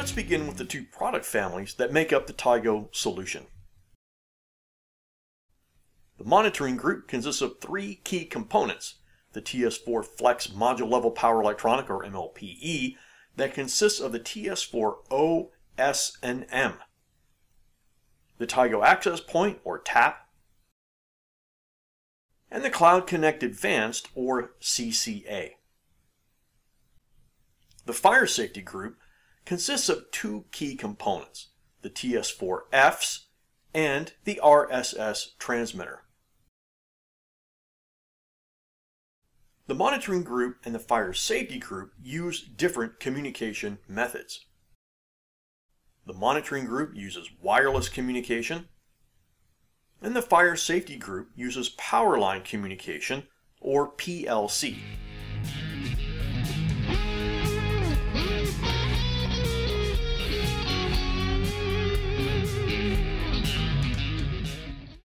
Let's begin with the two product families that make up the Tigo solution. The monitoring group consists of three key components. The TS4 Flex Module Level Power Electronic, or MLPE, that consists of the TS4 O, S, and M. The Tigo Access Point, or TAP, and the Cloud Connect Advanced, or CCA. The Fire Safety Group consists of two key components, the TS4Fs and the RSS transmitter. The monitoring group and the fire safety group use different communication methods. The monitoring group uses wireless communication, and the fire safety group uses power line communication, or PLC.